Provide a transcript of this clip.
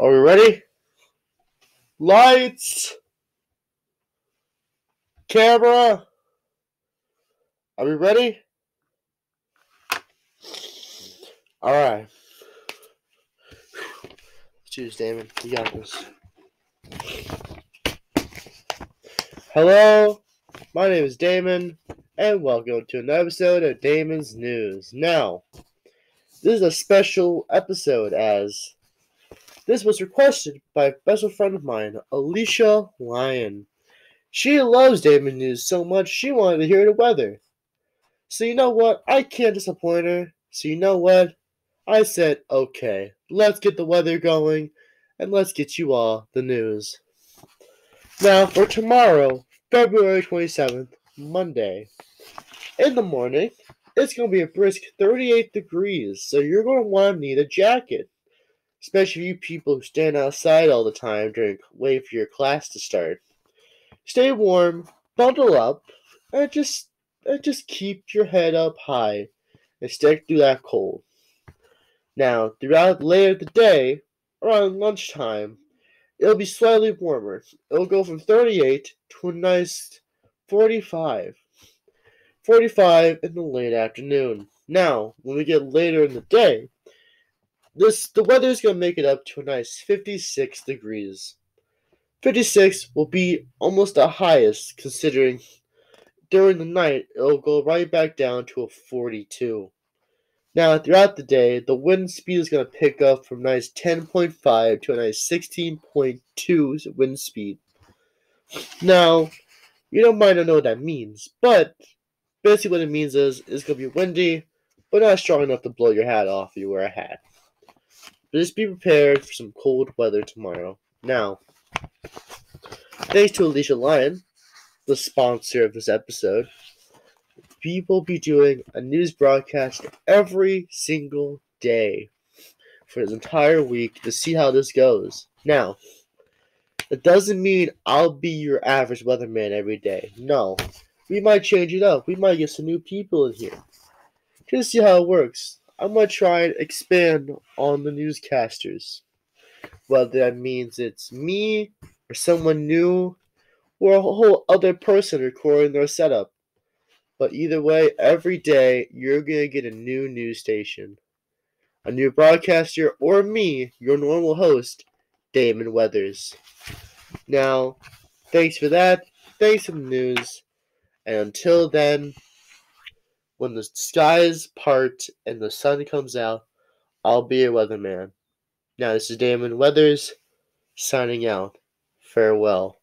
Are we ready? Lights! Camera! Are we ready? Alright. Choose Damon. You got this. Hello, my name is Damon, and welcome to another episode of Damon's News. Now, this is a special episode as this was requested by a special friend of mine, Alicia Lyon. She loves Damon News so much she wanted to hear the weather. So you know what? I can't disappoint her. So you know what? I said, okay, let's get the weather going and let's get you all the news. Now, for tomorrow, February 27th, Monday, in the morning, it's going to be a brisk 38 degrees, so you're going to want to need a jacket. Especially you people who stand outside all the time during wait for your class to start. Stay warm, bundle up, and just and just keep your head up high and stick through that cold. Now, throughout later the day, around lunchtime, it'll be slightly warmer. It'll go from 38 to a nice 45. 45 in the late afternoon. Now, when we get later in the day, this the weather is going to make it up to a nice 56 degrees. 56 will be almost the highest considering during the night it'll go right back down to a 42. Now, throughout the day, the wind speed is going to pick up from nice 10.5 to a nice 16.2 wind speed. Now, you don't mind not know what that means, but basically what it means is it's going to be windy, but not strong enough to blow your hat off if you wear a hat. Just be prepared for some cold weather tomorrow. Now, thanks to Alicia Lyon, the sponsor of this episode, we will be doing a news broadcast every single day for this entire week to see how this goes. Now, it doesn't mean I'll be your average weatherman every day. No. We might change it up. We might get some new people in here. Just see how it works. I'm gonna try and expand on the newscasters. Whether that means it's me or someone new or a whole other person recording their setup. But either way, every day you're going to get a new news station, a new broadcaster, or me, your normal host, Damon Weathers. Now, thanks for that. Thanks for the news. And until then, when the skies part and the sun comes out, I'll be a weatherman. Now, this is Damon Weathers signing out. Farewell.